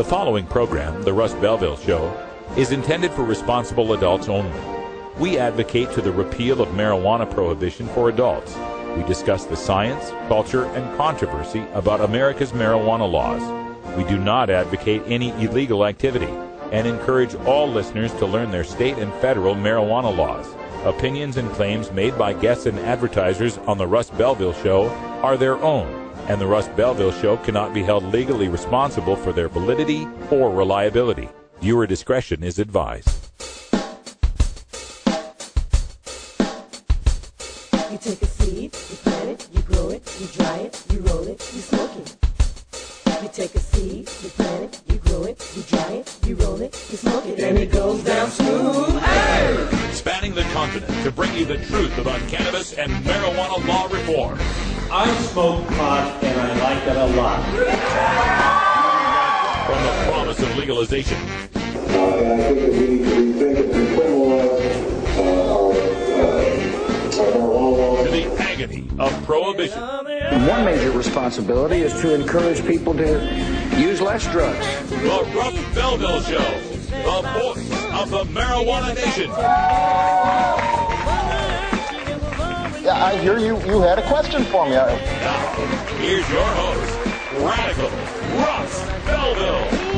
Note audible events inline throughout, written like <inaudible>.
The following program, The Russ Belville Show, is intended for responsible adults only. We advocate to the repeal of marijuana prohibition for adults. We discuss the science, culture, and controversy about America's marijuana laws. We do not advocate any illegal activity and encourage all listeners to learn their state and federal marijuana laws. Opinions and claims made by guests and advertisers on The Russ Belville Show are their own, and The Russ Belville Show cannot be held legally responsible for their validity or reliability. Viewer discretion is advised. You take a seed, you plant it, you grow it, you dry it, you roll it, you smoke it. You take a seed, you plant it, you grow it, you dry it, you roll it, you smoke it, and it goes down smooth. Hey! Spanning the continent to bring you the truth about cannabis and marijuana law reform. I smoke pot and I like it a lot. From the promise of legalization Uh, and I think that we need to rethink and criminalize uh, our, uh, our marijuana to the agony of prohibition. One major responsibility is to encourage people to use less drugs. The Russ Belville Show, the voice of the marijuana nation. Yeah, I hear you. You had a question for me. Now, here's your host, Radical Russ Belville.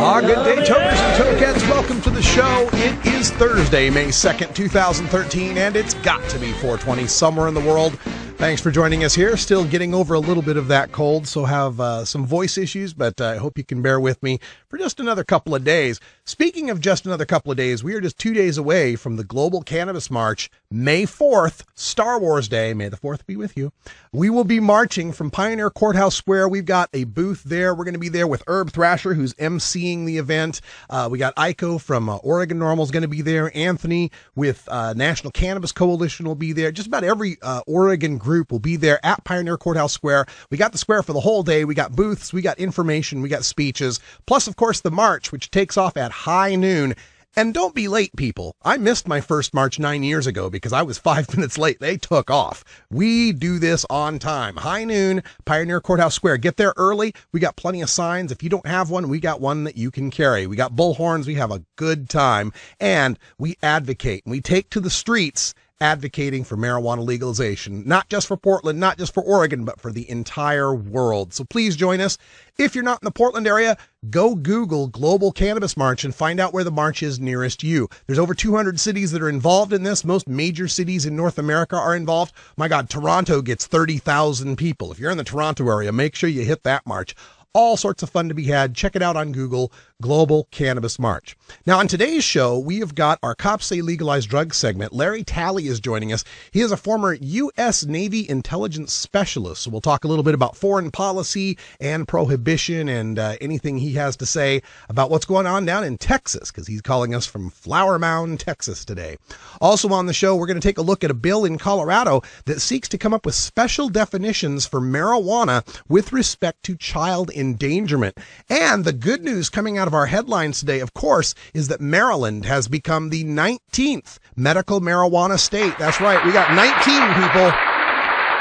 Ah, good day, tokers and tokettes. Welcome to the show. It is Thursday, May 2nd, 2013, and it's got to be 420 somewhere in the world. Thanks for joining us here. Still getting over a little bit of that cold, so have uh, some voice issues, but uh, I hope you can bear with me for just another couple of days. Speaking of just another couple of days, we are just two days away from the Global Cannabis March, May 4th, Star Wars Day. May the 4th be with you. We will be marching from Pioneer Courthouse Square. We've got a booth there. We're going to be there with Herb Thrasher, who's emceeing the event. Uh, we got Ico from uh, Oregon NORML is going to be there. Anthony with uh, National Cannabis Coalition will be there. Just about every uh, Oregon group will be there at Pioneer Courthouse Square. We got the square for the whole day. We got booths, we got information, we got speeches, plus, of course, the march, which takes off at high noon. And don't be late, people. I missed my first march nine years ago because I was <laughs> five minutes late. They took off. We do this on time. High noon, Pioneer Courthouse Square. Get there early. We got plenty of signs. If you don't have one, we got one that you can carry. We got bullhorns. We have a good time. And we advocate we take to the streets advocating for marijuana legalization, not just for Portland, not just for Oregon, but for the entire world. So please join us. If you're not in the Portland area, go Google Global Cannabis March and find out where the march is nearest you. There's over 200 cities that are involved in this. Most major cities in North America are involved. My God, Toronto gets 30,000 people. If you're in the Toronto area, make sure you hit that march all sorts of fun to be had. Check it out on Google, Global Cannabis March. Now, on today's show, we have got our Cops Say Legalized Drugs segment. Larry Talley is joining us. He is a former U.S. Navy intelligence specialist. So we'll talk a little bit about foreign policy and prohibition and uh, anything he has to say about what's going on down in Texas, because he's calling us from Flower Mound, Texas today. Also on the show, we're going to take a look at a bill in Colorado that seeks to come up with special definitions for marijuana with respect to child endangerment. And the good news coming out of our headlines today, of course, is that Maryland has become the 19th medical marijuana state. That's right. We got 19 people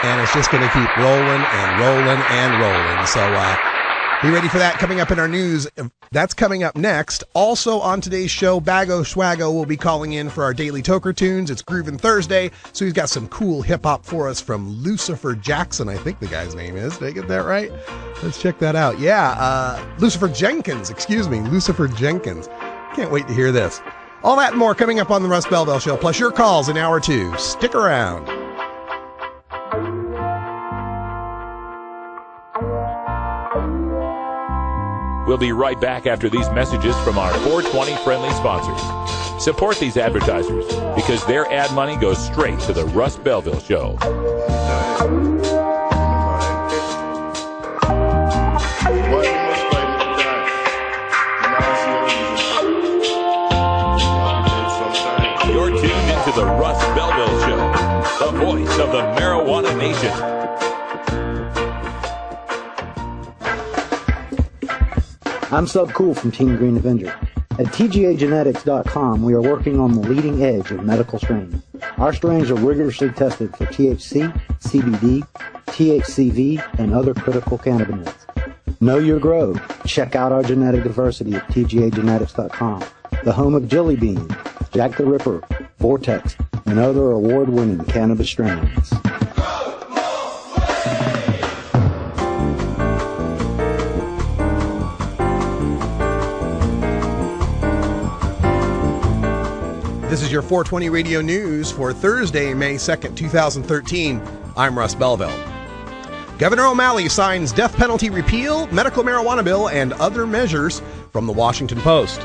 and it's just going to keep rolling and rolling and rolling. So, uh, be ready for that coming up in our news. That's coming up next. Also on today's show, Bago Schwago will be calling in for our daily Toker tunes. It's Groovin' Thursday, so he's got some cool hip hop for us from Lucifer Jackson, I think the guy's name is. Did I get that right? Let's check that out. Yeah, uh, Lucifer Jenkins, excuse me, Lucifer Jenkins. Can't wait to hear this. All that and more coming up on the Russ Belville Show, plus your calls in hour two. Stick around. We'll be right back after these messages from our 420 friendly sponsors. Support these advertisers because their ad money goes straight to the Russ Belville Show. You're tuned into the Russ Belville Show, the voice of the marijuana nation. I'm Sub Cool from Team Green Avenger. At TGAgenetics.com, we are working on the leading edge of medical strains. Our strains are rigorously tested for THC, CBD, THCV, and other critical cannabinoids. Know your grow. Check out our genetic diversity at tgagenetics.com, the home of Jelly Bean, Jack the Ripper, Vortex, and other award-winning cannabis strains. This is your 420 radio news for Thursday, May 2nd, 2013. I'm Russ Belville. Governor O'Malley signs death penalty repeal, medical marijuana bill, and other measures from the Washington Post.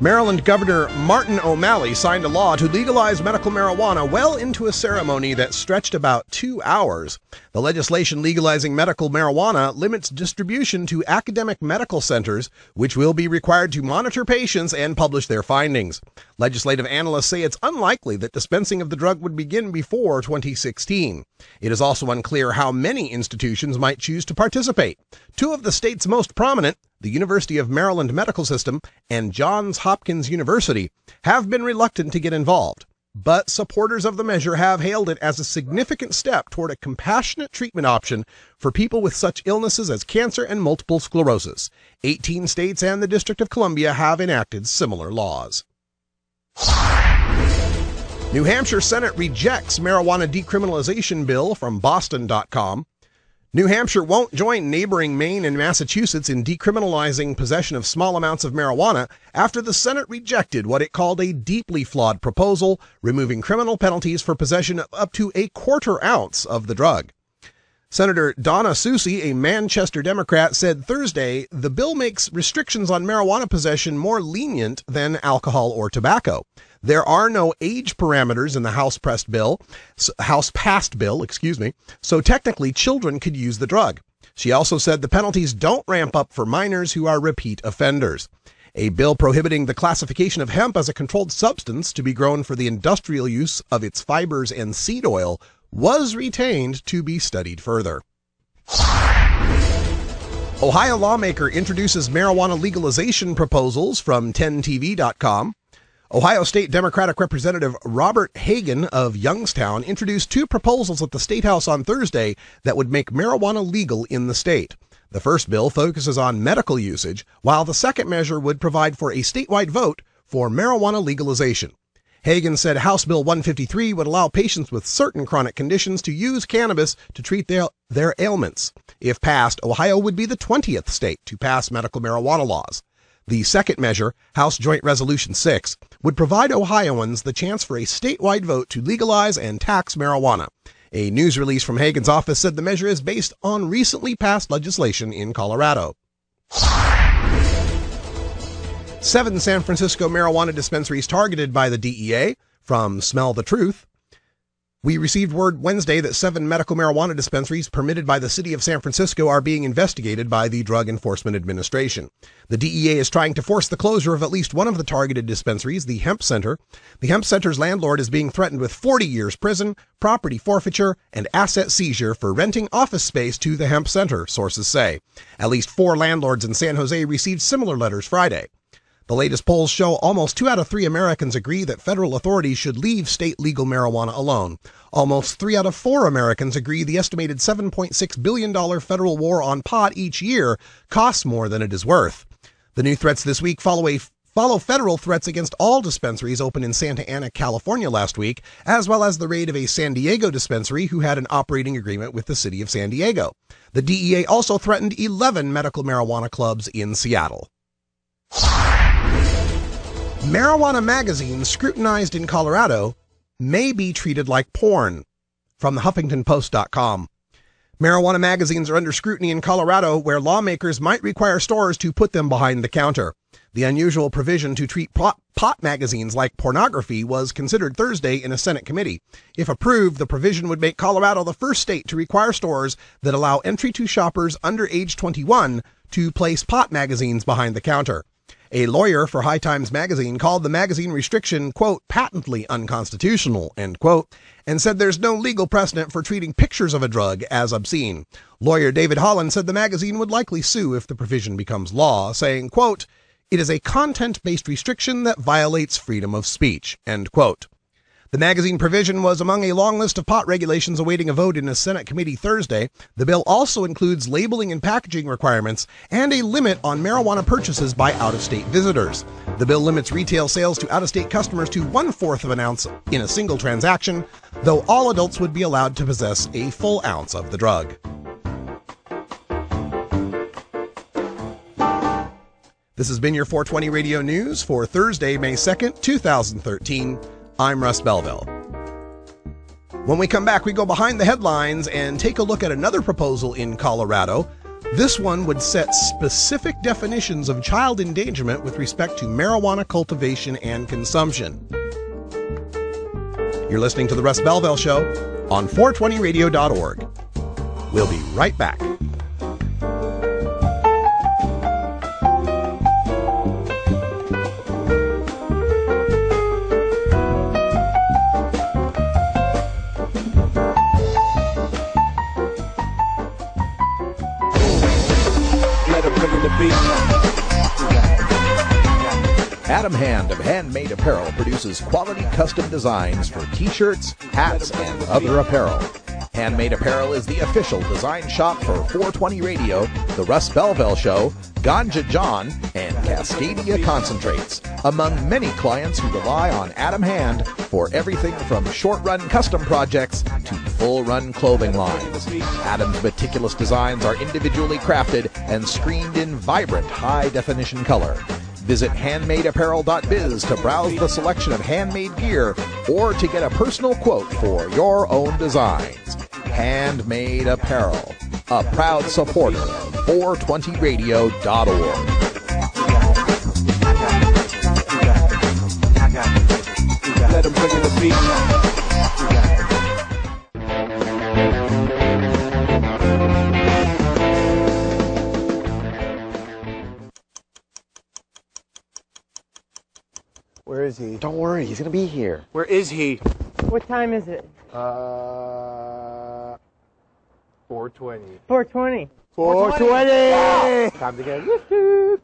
Maryland Governor Martin O'Malley signed a law to legalize medical marijuana well into a ceremony that stretched about two hours. The legislation legalizing medical marijuana limits distribution to academic medical centers, which will be required to monitor patients and publish their findings. Legislative analysts say it's unlikely that dispensing of the drug would begin before 2016. It is also unclear how many institutions might choose to participate. Two of the state's most prominent, the University of Maryland Medical System and Johns Hopkins University, have been reluctant to get involved. But supporters of the measure have hailed it as a significant step toward a compassionate treatment option for people with such illnesses as cancer and multiple sclerosis. 18 states and the District of Columbia have enacted similar laws. New Hampshire Senate rejects marijuana decriminalization bill from Boston.com. New Hampshire won't join neighboring Maine and Massachusetts in decriminalizing possession of small amounts of marijuana after the Senate rejected what it called a deeply flawed proposal, removing criminal penalties for possession of up to a quarter ounce of the drug. Senator Donna Soucy, a Manchester Democrat, said Thursday the bill makes restrictions on marijuana possession more lenient than alcohol or tobacco. There are no age parameters in the House passed bill, House passed bill, excuse me, so technically children could use the drug. She also said the penalties don't ramp up for minors who are repeat offenders. A bill prohibiting the classification of hemp as a controlled substance to be grown for the industrial use of its fibers and seed oil was retained to be studied further. Ohio lawmaker introduces marijuana legalization proposals from 10tv.com. Ohio State Democratic Representative Robert Hagan of Youngstown introduced two proposals at the State House on Thursday that would make marijuana legal in the state. The first bill focuses on medical usage, while the second measure would provide for a statewide vote for marijuana legalization. Hagan said House Bill 153 would allow patients with certain chronic conditions to use cannabis to treat their, their ailments. If passed, Ohio would be the 20th state to pass medical marijuana laws. The second measure, House Joint Resolution 6, would provide Ohioans the chance for a statewide vote to legalize and tax marijuana. A news release from Hagan's office said the measure is based on recently passed legislation in Colorado. Seven San Francisco marijuana dispensaries targeted by the DEA from Smell the Truth. We received word Wednesday that seven medical marijuana dispensaries permitted by the city of San Francisco are being investigated by the Drug Enforcement Administration. The DEA is trying to force the closure of at least one of the targeted dispensaries, the Hemp Center. The Hemp Center's landlord is being threatened with 40 years prison, property forfeiture, and asset seizure for renting office space to the Hemp Center, sources say. At least four landlords in San Jose received similar letters Friday. The latest polls show almost two out of three Americans agree that federal authorities should leave state legal marijuana alone. Almost three out of four Americans agree the estimated $7.6 billion federal war on pot each year costs more than it is worth. The new threats this week follow a follow federal threats against all dispensaries open in Santa Ana, California last week, as well as the raid of a San Diego dispensary who had an operating agreement with the city of San Diego. The DEA also threatened 11 medical marijuana clubs in Seattle. Marijuana magazines scrutinized in Colorado may be treated like porn. From the HuffingtonPost.com. Marijuana magazines are under scrutiny in Colorado, where lawmakers might require stores to put them behind the counter. The unusual provision to treat pot, pot, magazines like pornography was considered Thursday in a Senate committee. If approved, the provision would make Colorado the first state to require stores that allow entry to shoppers under age 21 to place pot magazines behind the counter. A lawyer for High Times magazine called the magazine restriction, quote, patently unconstitutional, end quote, and said there's no legal precedent for treating pictures of a drug as obscene. Lawyer David Holland said the magazine would likely sue if the provision becomes law, saying, quote, it is a content based restriction that violates freedom of speech, end quote. The magazine provision was among a long list of pot regulations awaiting a vote in a Senate committee Thursday. The bill also includes labeling and packaging requirements and a limit on marijuana purchases by out of state visitors. The bill limits retail sales to out of state customers to one fourth of an ounce in a single transaction, though all adults would be allowed to possess a full ounce of the drug. This has been your 420 Radio News for Thursday, May 2nd, 2013. I'm Russ Belville. When we come back, we go behind the headlines and take a look at another proposal in Colorado. This one would set specific definitions of child endangerment with respect to marijuana cultivation and consumption. You're listening to The Russ Belville Show on 420radio.org. We'll be right back. Adam Hand of Handmade Apparel produces quality custom designs for t-shirts, hats, and other apparel. Handmade Apparel is the official design shop for 420 Radio, The Russ Belville Show, Ganja John, and Cascadia Concentrates, among many clients who rely on Adam Hand for everything from short-run custom projects to full-run clothing lines. Adam's meticulous designs are individually crafted and screened in vibrant high-definition color. Visit handmadeapparel.biz to browse the selection of handmade gear or to get a personal quote for your own designs. Handmade Apparel, a proud supporter of 420radio.org. Let 'em bring in the beat. Is he? Don't worry, he's gonna be here. Where is he? What time is it? Uh, 420. 420. 420! Time to get woohoo!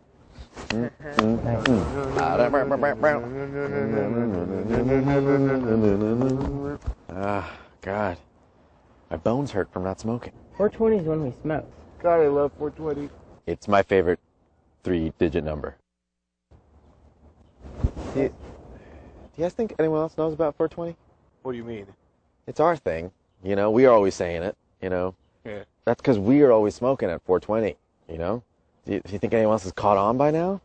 Ah, God. My bones hurt from not smoking. 420 is when we smoke. God, I love 420. It's my favorite three digit number. Do you, do you guys think anyone else knows about 420? What do you mean? It's our thing. You know, we are always saying it, you know. Yeah. That's because we are always smoking at 420, you know? Do you, do you think anyone else has caught on by now?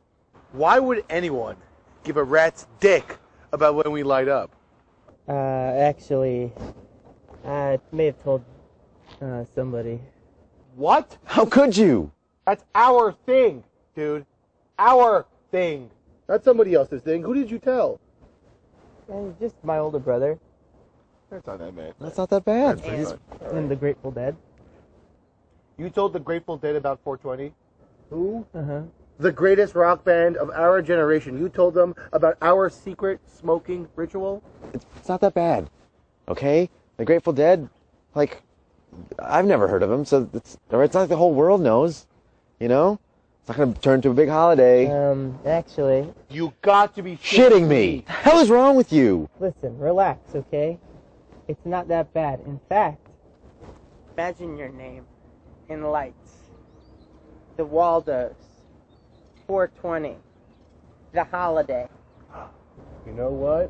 Why would anyone give a rat's dick about when we light up? Uh, actually, I may have told uh, somebody. What? How could you? That's our thing, dude. Our thing. Not somebody else's thing. Who did you tell? Uh, just my older brother That's not that bad. That's not that bad. That's pretty and, good. the Grateful Dead. You told the Grateful Dead about 420? Who? Uh huh. The greatest rock band of our generation. You told them about our secret smoking ritual? It's not that bad. Okay? The Grateful Dead, like, I've never heard of them, so it's, or it's not like the whole world knows. You know? It's not going to turn to a big holiday. Um, actually, You got to be Shitting me! The hell is wrong with you? listen, relax, okay? It's not that bad. In fact, imagine your name in lights. The Waldos. 420. The holiday. You know what?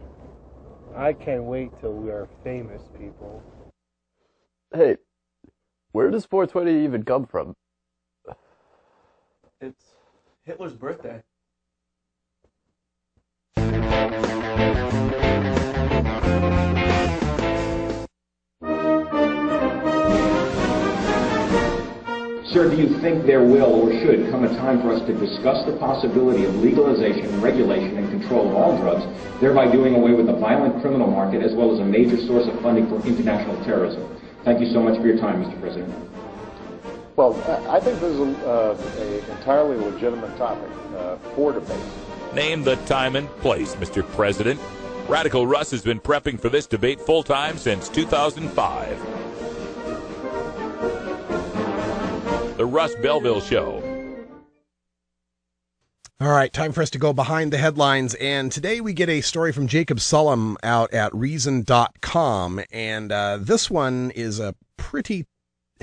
I can't wait till we are famous people. Hey, where does 420 even come from? It's Hitler's birthday. Sir, do you think there will or should come a time for us to discuss the possibility of legalization, regulation, and control of all drugs, thereby doing away with the violent criminal market as well as a major source of funding for international terrorism? Thank you so much for your time, Mr. President. Well, I think this is a, uh, a entirely legitimate topic uh, for debate. Name the time and place, Mr. President. Radical Russ has been prepping for this debate full time since 2005. The Russ Belville Show. All right, time for us to go behind the headlines. And today we get a story from Jacob Sullum out at reason.com. And uh, this one is a pretty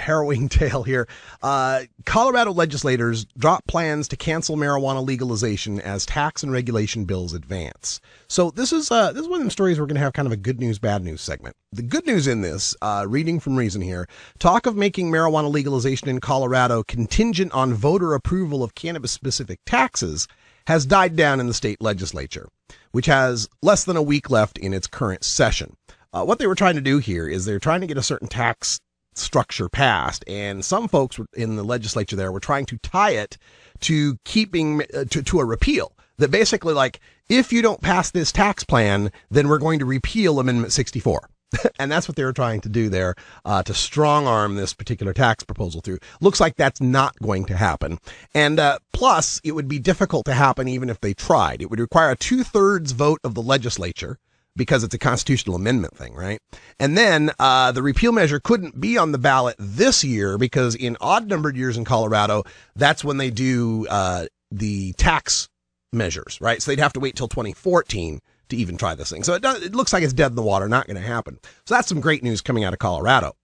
harrowing <laughs> tale here. Uh, Colorado legislators drop plans to cancel marijuana legalization as tax and regulation bills advance. So this is uh, this is one of the stories we're going to have kind of a good news, bad news segment. The good news in this, uh, reading from Reason here, talk of making marijuana legalization in Colorado contingent on voter approval of cannabis-specific taxes has died down in the state legislature, which has less than a week left in its current session. Uh, what they were trying to do here is they're trying to get a certain tax structure passed, and some folks in the legislature there were trying to tie it to keeping uh, to, to a repeal. That basically, like, if you don't pass this tax plan, then we're going to repeal Amendment 64. <laughs> and that's what they were trying to do there uh, to strong arm this particular tax proposal through. Looks like that's not going to happen. And uh, plus, it would be difficult to happen even if they tried. It would require a two thirds vote of the legislature because it's a constitutional amendment thing, right? And then uh, the repeal measure couldn't be on the ballot this year because in odd numbered years in Colorado, that's when they do uh, the tax measures, right? So they'd have to wait till 2014 to even try this thing. So it, does, it looks like it's dead in the water, not going to happen. So that's some great news coming out of Colorado.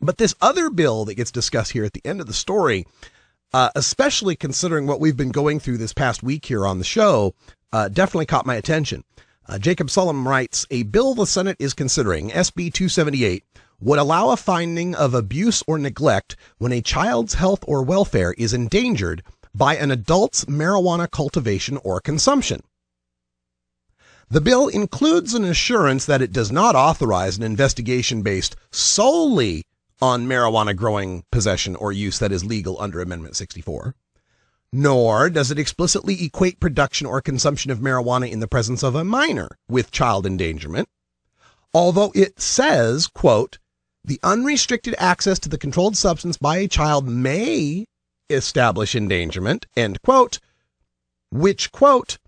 But this other bill that gets discussed here at the end of the story, uh, especially considering what we've been going through this past week here on the show, uh, definitely caught my attention. Uh, Jacob Sullum writes A bill the Senate is considering, SB 278, would allow a finding of abuse or neglect when a child's health or welfare is endangered by an adult's marijuana cultivation or consumption. The bill includes an assurance that it does not authorize an investigation based solely on marijuana growing, possession, or use that is legal under Amendment 64 nor does it explicitly equate production or consumption of marijuana in the presence of a minor with child endangerment, although it says, quote, the unrestricted access to the controlled substance by a child may establish endangerment, end quote, which, quote,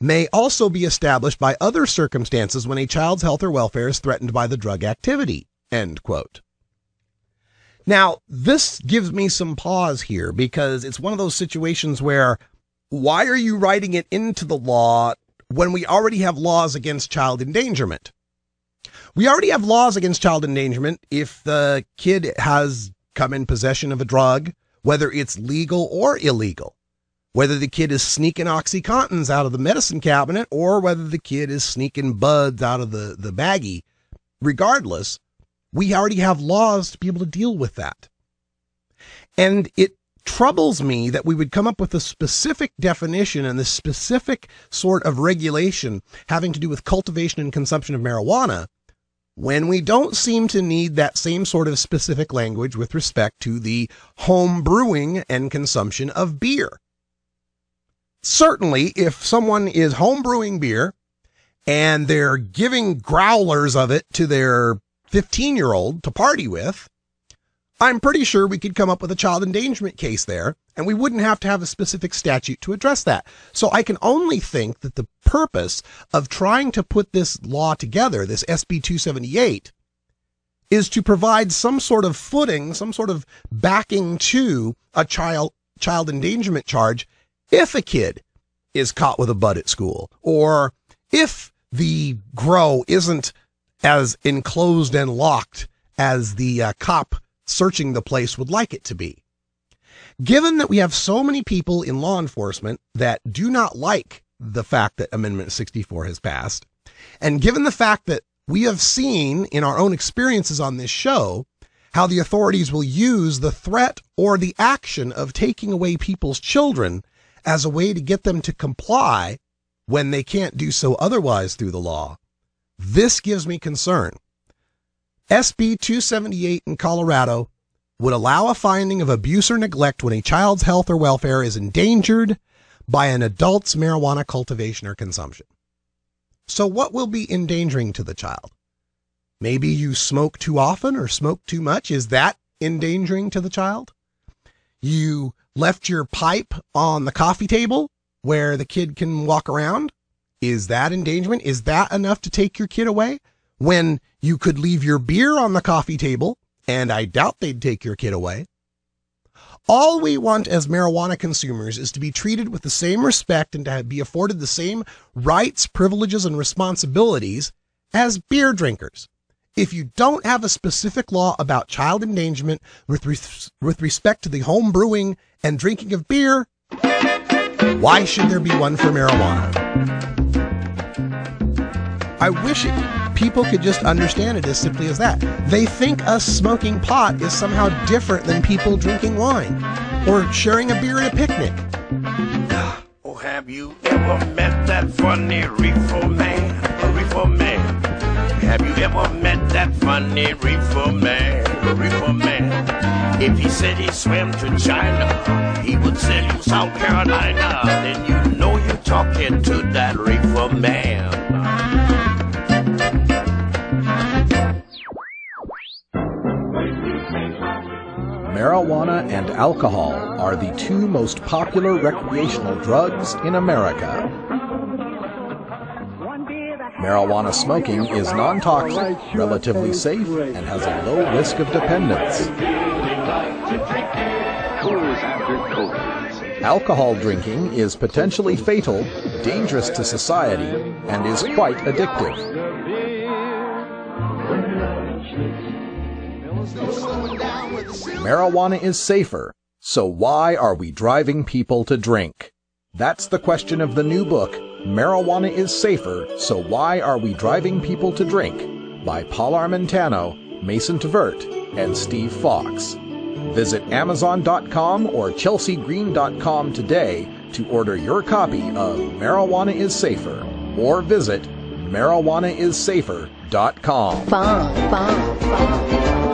may also be established by other circumstances when a child's health or welfare is threatened by the drug activity, end quote. Now, this gives me some pause here because it's one of those situations where why are you writing it into the law when we already have laws against child endangerment? We already have laws against child endangerment if the kid has come in possession of a drug, whether it's legal or illegal, whether the kid is sneaking Oxycontins out of the medicine cabinet or whether the kid is sneaking buds out of the, the baggie. Regardless, we already have laws to be able to deal with that. And it troubles me that we would come up with a specific definition and the specific sort of regulation having to do with cultivation and consumption of marijuana when we don't seem to need that same sort of specific language with respect to the home brewing and consumption of beer. Certainly, if someone is home brewing beer and they're giving growlers of it to their 15 year old to party with, I'm pretty sure we could come up with a child endangerment case there, and we wouldn't have to have a specific statute to address that. So I can only think that the purpose of trying to put this law together, this SB 278, is to provide some sort of footing, some sort of backing to a child child endangerment charge if a kid is caught with a bud at school, or if the grow isn't as enclosed and locked as the uh, cop searching the place would like it to be. Given that we have so many people in law enforcement that do not like the fact that Amendment 64 has passed, and given the fact that we have seen in our own experiences on this show how the authorities will use the threat or the action of taking away people's children as a way to get them to comply when they can't do so otherwise through the law, this gives me concern. SB 278 in Colorado would allow a finding of abuse or neglect when a child's health or welfare is endangered by an adult's marijuana cultivation or consumption. So, what will be endangering to the child? Maybe you smoke too often or smoke too much. Is that endangering to the child? You left your pipe on the coffee table where the kid can walk around. Is that endangerment? Is that enough to take your kid away? When you could leave your beer on the coffee table, and I doubt they'd take your kid away. All we want as marijuana consumers is to be treated with the same respect and to be afforded the same rights, privileges, and responsibilities as beer drinkers. If you don't have a specific law about child endangerment with, res- with respect to the home brewing and drinking of beer, why should there be one for marijuana? I wish it, people could just understand it as simply as that. They think us smoking pot is somehow different than people drinking wine or sharing a beer at a picnic. Oh, have you ever met that funny reefer man? Reefer man. Have you ever met that funny reefer man? Reefer man. If he said he swam to China, he would sell you South Carolina. Then you know you're talking to that reefer man. Marijuana and alcohol are the two most popular recreational drugs in America. Marijuana smoking is non toxic, relatively safe, and has a low risk of dependence. Alcohol drinking is potentially fatal, dangerous to society, and is quite addictive. Marijuana is safer, so why are we driving people to drink? That's the question of the new book, Marijuana is Safer, so why are we driving people to drink? by Paul Armentano, Mason Tvert, and Steve Fox. Visit Amazon.com or ChelseaGreen.com today to order your copy of Marijuana is Safer or visit marijuanaissafer.com. Bomb, bomb, bomb.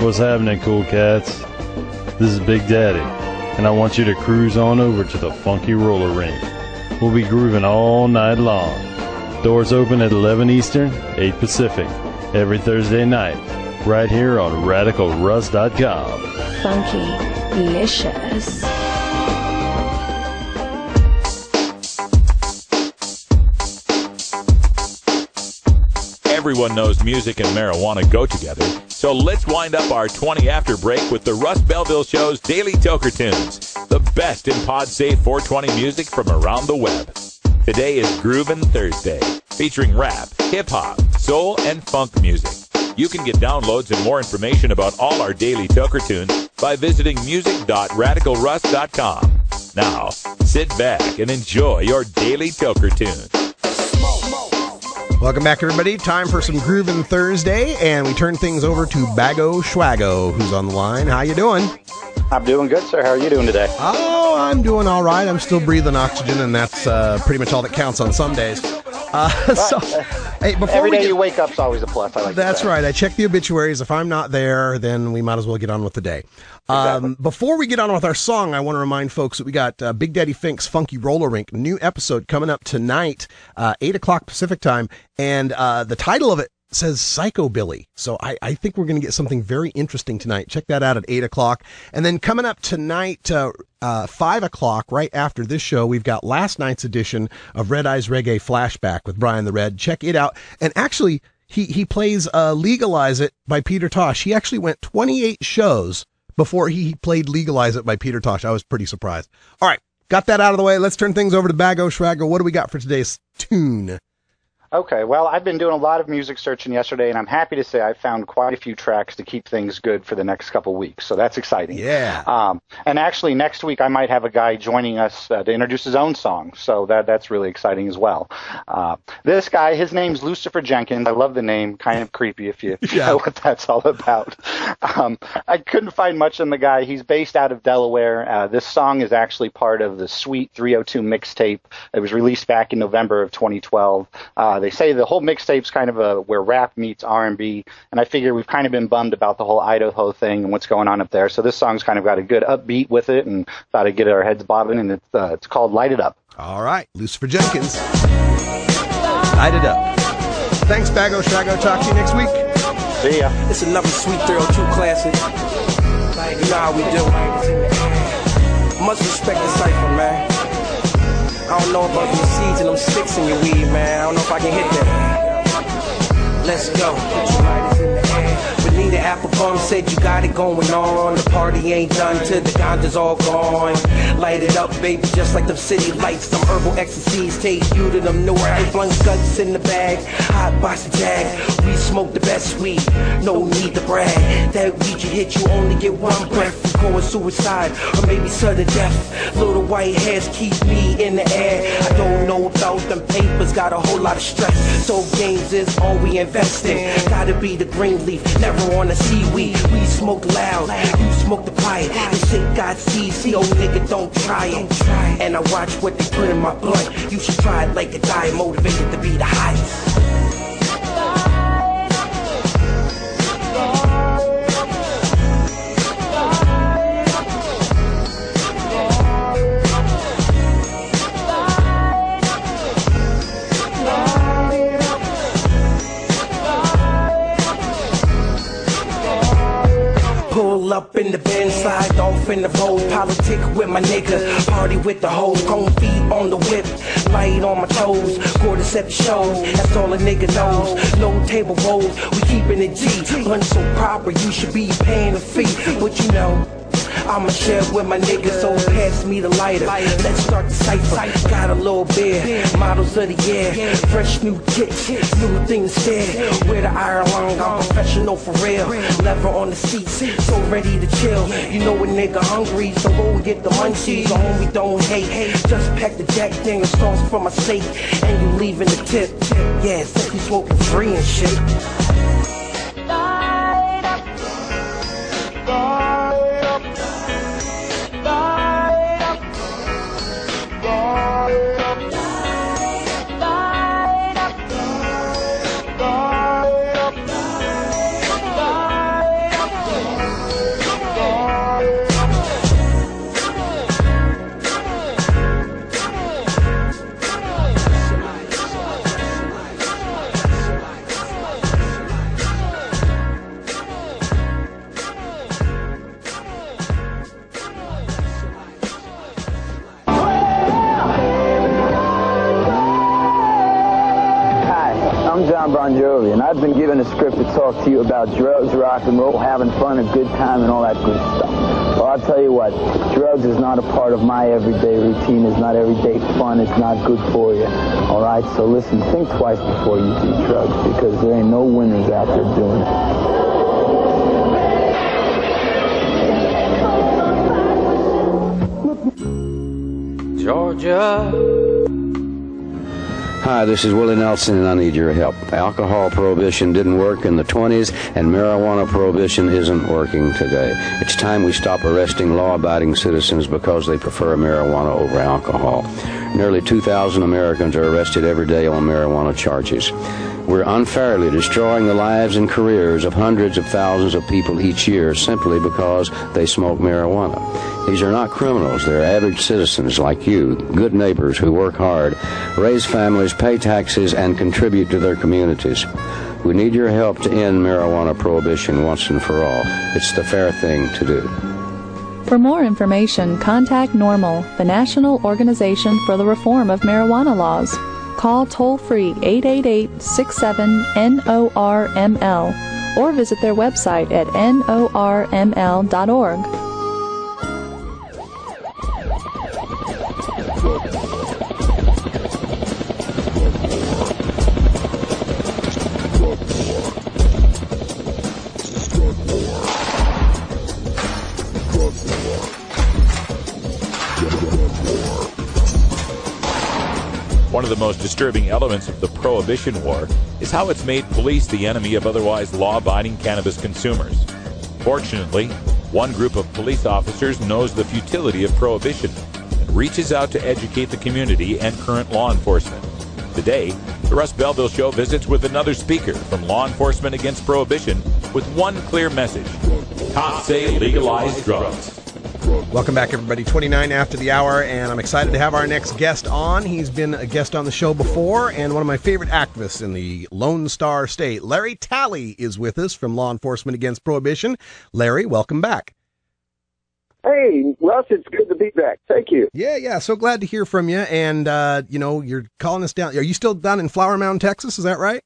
What's happening, cool cats? This is Big Daddy, and I want you to cruise on over to the Funky Roller Rink. We'll be grooving all night long. Doors open at 11 Eastern, 8 Pacific, every Thursday night, right here on RadicalRuss.com. Funky, delicious. Everyone knows music and marijuana go together, so let's wind up our 20 after break with the Russ Belville Show's Daily Toker Tunes, the best in pod safe 420 music from around the web. Today is Groovin' Thursday, featuring rap, hip hop, soul, and funk music. You can get downloads and more information about all our daily Toker Tunes by visiting music.radicalruss.com. Now, sit back and enjoy your daily Toker Tunes. Welcome back, everybody. Time for some Groovin' Thursday, and we turn things over to Bago Schwago, who's on the line. How you doing? I'm doing good, sir. How are you doing today? Oh, I'm doing all right. I'm still breathing oxygen, and that's uh, pretty much all that counts on some days. Uh, <laughs> so, hey, before Every we day get- you wake up's always a plus. I like. That's right. I check the obituaries. If I'm not there, then we might as well get on with the day. Um, before we get on with our song, I want to remind folks that we got uh, Big Daddy Fink's Funky Roller Rink new episode coming up tonight, uh, eight o'clock Pacific time, and uh, the title of it says Psychobilly. So I, I think we're going to get something very interesting tonight. Check that out at eight o'clock, and then coming up tonight. Uh, uh, five o'clock, right after this show, we've got last night's edition of Red Eyes Reggae Flashback with Brian the Red. Check it out. And actually, he he plays uh, "Legalize It" by Peter Tosh. He actually went 28 shows before he played "Legalize It" by Peter Tosh. I was pretty surprised. All right, got that out of the way. Let's turn things over to Bago Schwago. What do we got for today's tune? Okay, well, I've been doing a lot of music searching yesterday, and I'm happy to say I found quite a few tracks to keep things good for the next couple weeks. So that's exciting. Yeah. Um, and actually, next week I might have a guy joining us uh, to introduce his own song. So that that's really exciting as well. Uh, this guy, his name's Lucifer Jenkins. I love the name. Kind of creepy if you, if <laughs> you know what that's all about. Um, I couldn't find much on the guy. He's based out of Delaware. Uh, this song is actually part of the Sweet 302 mixtape. It was released back in November of 2012. They say the whole mixtape's kind of a where rap meets R&B, and I figure we've kind of been bummed about the whole Idaho thing and what's going on up there. So this song's kind of got a good upbeat with it, and thought I'd get our heads bobbing. And it's uh, it's called "Light It Up." All right, Lucifer Jenkins. Light it up. Thanks, Bago Schwago. Talk to you next week. See ya. It's another Sweet 302 classic. You know how we do. Much respect to Cypher, man. I don't know about them seeds and them sticks in your weed, man. I don't know if I can hit that. Let's go. Apple bum said you got it going on. The party ain't done till the ganja's all gone. Light it up, baby, just like them city lights. Some herbal ecstasies take you to them nowhere. I flung guts in the bag, hot box and jag. We smoke the best weed, no need to brag. That weed you hit, you only get one breath from going suicide or maybe sudden death. Little white hairs keep me in the air. I don't know about them papers, got a whole lot of stress. So games is all we invest in. Gotta be the green leaf, never on the seaweed. We smoke loud, you smoke the quiet. This shit got seeds, no nigga don't try it. And I watch what they put in my blood. You should try it like a guy motivated to be the highest. Up in the bin, slide off in the road, politic with my nigga, party with the hoes, chrome feet on the whip, light on my toes, quarter set the shows, that's all a nigga knows. No table rolls, we keeping it G, blunt so proper, you should be paying a fee, but you know. I'ma share with my niggas, so pass me the lighter. Let's start the cipher. Got a little beer, models of the year, fresh new kicks, new things there. With the iron long, I'm professional for real. Lever on the seat, so ready to chill. You know a nigga hungry, so go get the munchies. The homie don't hate, just pack the Jack Daniels sauce for my sake, and you leaving the tip. Yeah, since you smoking free and shit. I've been given a script to talk to you about drugs, rock and roll, having fun, a good time, and all that good stuff. Well, I'll tell you what, drugs is not a part of my everyday routine. It's not everyday fun. It's not good for you. All right, so listen, think twice before you do drugs, because there ain't no winners out there doing it. Georgia. Hi, this is Willie Nelson, and I need your help. Alcohol prohibition didn't work in the 20s, and marijuana prohibition isn't working today. It's time we stop arresting law abiding citizens because they prefer marijuana over alcohol. Nearly 2,000 Americans are arrested every day on marijuana charges. We're unfairly destroying the lives and careers of hundreds of thousands of people each year simply because they smoke marijuana. These are not criminals. They're average citizens like you, good neighbors who work hard, raise families, pay taxes, and contribute to their communities. We need your help to end marijuana prohibition once and for all. It's the fair thing to do. For more information, contact NORML, the National Organization for the Reform of Marijuana Laws. Call toll free 888 67 NORML or visit their website at norml.org. the most disturbing elements of the Prohibition War is how it's made police the enemy of otherwise law abiding cannabis consumers. Fortunately, one group of police officers knows the futility of prohibition and reaches out to educate the community and current law enforcement. Today, the Russ Belville Show visits with another speaker from Law Enforcement Against Prohibition with one clear message Cops say legalize drugs. Welcome back, everybody. 29 after the hour, and I'm excited to have our next guest on. He's been a guest on the show before, and one of my favorite activists in the Lone Star State. Larry Talley is with us from Law Enforcement Against Prohibition. Larry, welcome back. Hey, Russ, it's good to be back. Thank you. Yeah, yeah. So glad to hear from you. And, uh, you know, you're calling us down. Are you still down in Flower Mound, Texas? Is that right?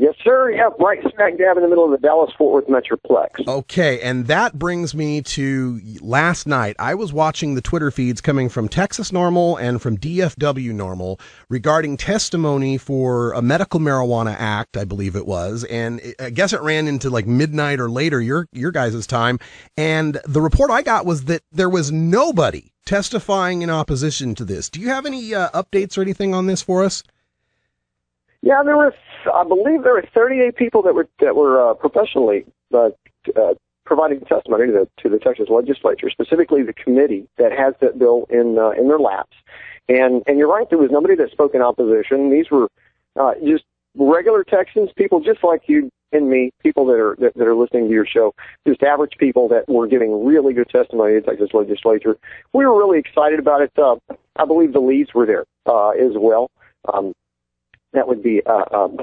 Yes, sir. Yep, right smack dab in the middle of the Dallas Fort Worth Metroplex. Okay, and that brings me to last night. I was watching the Twitter feeds coming from Texas NORML and from DFW NORML regarding testimony for a medical marijuana act, I believe it was, and I guess it ran into like midnight or later your your guys' time. And the report I got was that there was nobody testifying in opposition to this. Do you have any uh, updates or anything on this for us? Yeah, there was, I believe, there were 38 people that were that were uh, professionally uh, uh, providing testimony to the to the Texas legislature, specifically the committee that has that bill in uh, in their laps. And and you're right, there was nobody that spoke in opposition. These were uh, just regular Texans, people just like you and me, people that are that, that are listening to your show, just average people that were giving really good testimony to the Texas legislature. We were really excited about it. Uh, I believe the Lees were there uh, as well. Um, that would be, uh, um,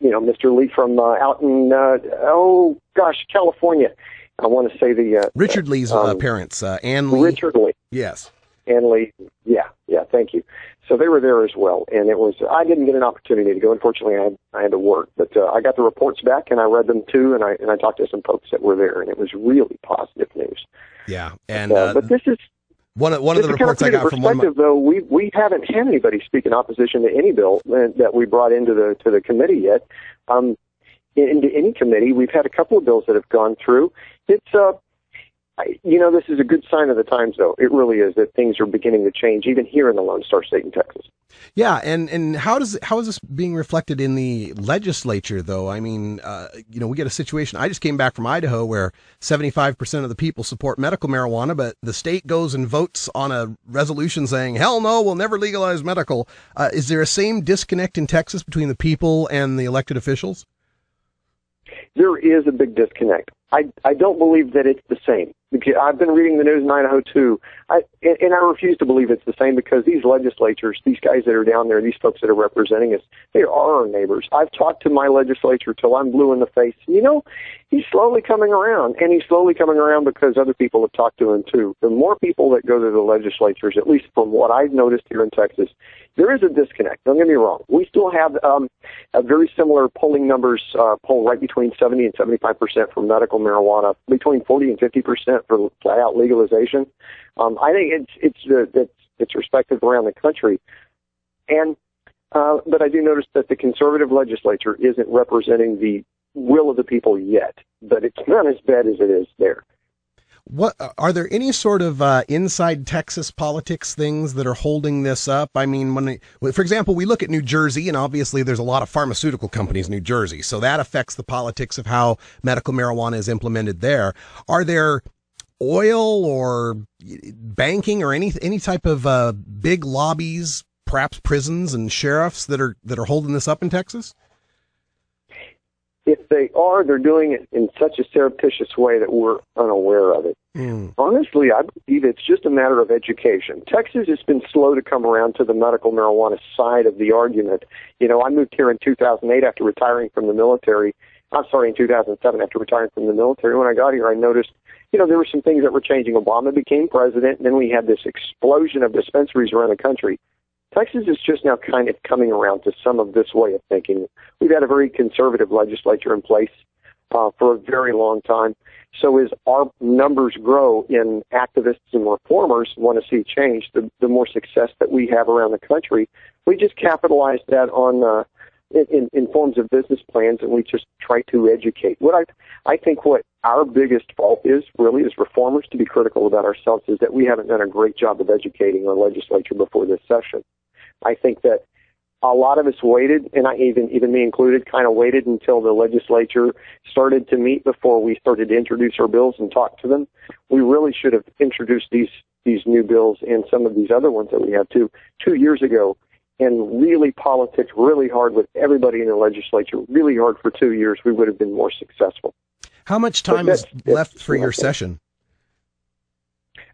you know, Mr. Lee from uh, out in, uh, oh gosh, California. I want to say the uh, Richard Lee's uh, um, parents, uh, Ann Lee. Richard Lee. Yes. Ann Lee. Yeah, yeah. Thank you. So they were there as well, and it was. I didn't get an opportunity to go. Unfortunately, I had I had to work, but uh, I got the reports back and I read them too, and I and I talked to some folks that were there, and it was really positive news. Yeah, and Uh, uh, but this is one of one of the reports I put it in got from one. perspective, though, we we haven't had anybody speak in opposition to any bill that, that we brought into the to the committee yet. Um, into any committee, we've had a couple of bills that have gone through. It's uh, I, you know, this is a good sign of the times, though. It really is that things are beginning to change, even here in the Lone Star State in Texas. Yeah, and and how does how is this being reflected in the legislature though? I mean, uh, you know, we get a situation. I just came back from Idaho where 75% of the people support medical marijuana, but the state goes and votes on a resolution saying, "Hell no, we'll never legalize medical." Uh, is there a same disconnect in Texas between the people and the elected officials? there is a big disconnect. I I don't believe that it's the same. I've been reading the news in Idaho too. I and, and I refuse to believe it's the same because these legislatures, these guys that are down there, these folks that are representing us, they are our neighbors. I've talked to my legislature till I'm blue in the face. You know, he's slowly coming around, and he's slowly coming around because other people have talked to him too. The more people that go to the legislatures, at least from what I've noticed here in Texas, there is a disconnect. Don't get me wrong. We still have um, a very similar polling numbers, uh, poll right between 70 and 75 percent for medical marijuana, between 40 and 50 percent for out legalization. Um, I think it's it's uh, it's it's respected around the country, and uh, but I do notice that the conservative legislature isn't representing the will of the people yet. But it's not as bad as it is there. What are there any sort of uh, inside Texas politics things that are holding this up? I mean, when, for example, we look at New Jersey, and obviously there's a lot of pharmaceutical companies in New Jersey, so that affects the politics of how medical marijuana is implemented there. Are there oil or banking or any any type of uh, big lobbies, perhaps prisons and sheriffs that are that are holding this up in Texas? If they are, they're doing it in such a surreptitious way that we're unaware of it. Honestly, I believe it's just a matter of education. Texas has been slow to come around to the medical marijuana side of the argument. You know, I moved here in 2008 after retiring from the military. I'm sorry, in 2007 after retiring from the military. When I got here, I noticed, you know, there were some things that were changing. Obama became president, and then we had this explosion of dispensaries around the country. Texas is just now kind of coming around to some of this way of thinking. We've had a very conservative legislature in place uh, for a very long time. So as our numbers grow in activists and reformers want to see change, the, the more success that we have around the country, we just capitalize that on uh, in, in forms of business plans, and we just try to educate. What I I think what our biggest fault is really as reformers to be critical about ourselves is that we haven't done a great job of educating our legislature before this session. I think that a lot of us waited, and I even even me included, kind of waited until the legislature started to meet before we started to introduce our bills and talk to them. We really should have introduced these these new bills and some of these other ones that we have too two years ago, and really politics really hard with everybody in the legislature, really hard for two years. We would have been more successful. How much time is left for your session?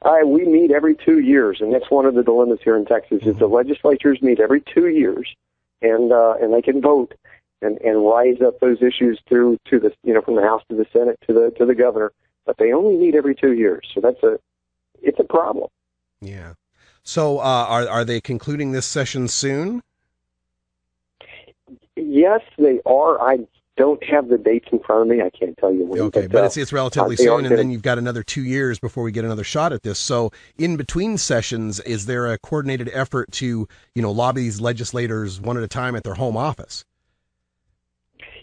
Uh, we meet every two years, and that's one of the dilemmas here in Texas. Is the legislatures meet every two years, and uh, and they can vote and and rise up those issues through to the you know from the House to the Senate to the to the governor, but they only meet every two years. So that's a it's a problem. Yeah. So uh, are are they concluding this session soon? yes, they are. I don't have the dates in front of me. I can't tell you when. Okay, but uh, it's it's relatively uh, soon, and gonna- then you've got another two years before we get another shot at this. So, in between sessions, is there a coordinated effort to you know lobby these legislators one at a time at their home office?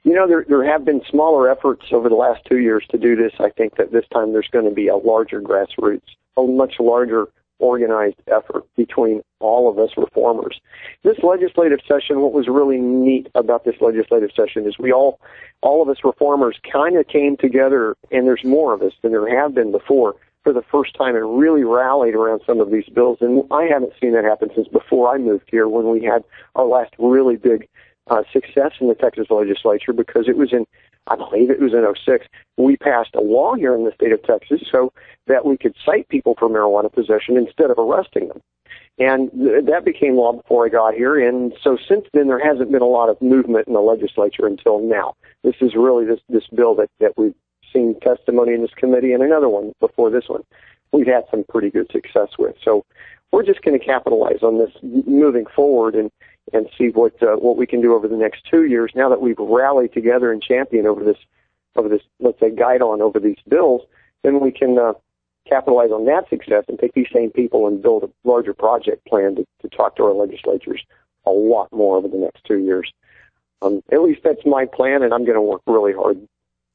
You know, there there have been smaller efforts over the last two years to do this. I think that this time there's going to be a larger grassroots, a much larger organized effort between all of us reformers. This legislative session, what was really neat about this legislative session is we all, all of us reformers kind of came together, and there's more of us than there have been before, for the first time and really rallied around some of these bills. And I haven't seen that happen since before I moved here when we had our last really big uh, success in the Texas legislature because it was in, I believe it was in '06. We passed a law here in the state of Texas so that we could cite people for marijuana possession instead of arresting them. And th- that became law before I got here. And so since then, there hasn't been a lot of movement in the legislature until now. This is really this, this bill that, that we've seen testimony in this committee and another one before this one. We've had some pretty good success with. So we're just going to capitalize on this moving forward and, and see what, uh, what we can do over the next two years now that we've rallied together and championed over this, over this, let's say, guide on over these bills, then we can, uh, capitalize on that success and take these same people and build a larger project plan to, to talk to our legislatures a lot more over the next two years. Um, at least that's my plan, and I'm going to work really hard,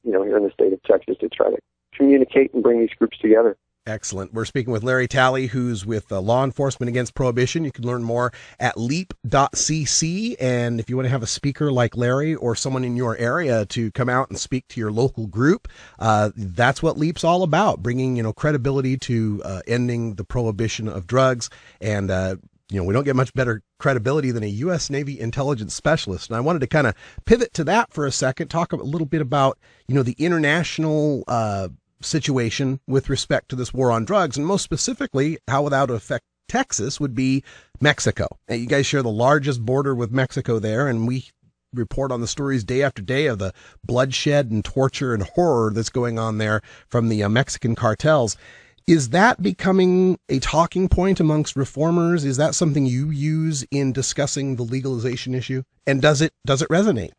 you know, here in the state of Texas to try to communicate and bring these groups together. Excellent. We're speaking with Larry Talley, who's with uh, Law Enforcement Against Prohibition. You can learn more at leap.cc. And if you want to have a speaker like Larry or someone in your area to come out and speak to your local group, uh, that's what LEAP's all about, bringing, you know, credibility to uh, ending the prohibition of drugs. And, uh, you know, we don't get much better credibility than a U.S. Navy intelligence specialist. And I wanted to kind of pivot to that for a second, talk a little bit about, you know, the international, uh, situation with respect to this war on drugs, and most specifically, how would affect Texas would be Mexico. You guys share the largest border with Mexico there, and we report on the stories day after day of the bloodshed and torture and horror that's going on there from the uh, Mexican cartels. Is that becoming a talking point amongst reformers? Is that something you use in discussing the legalization issue? And does it does it resonate?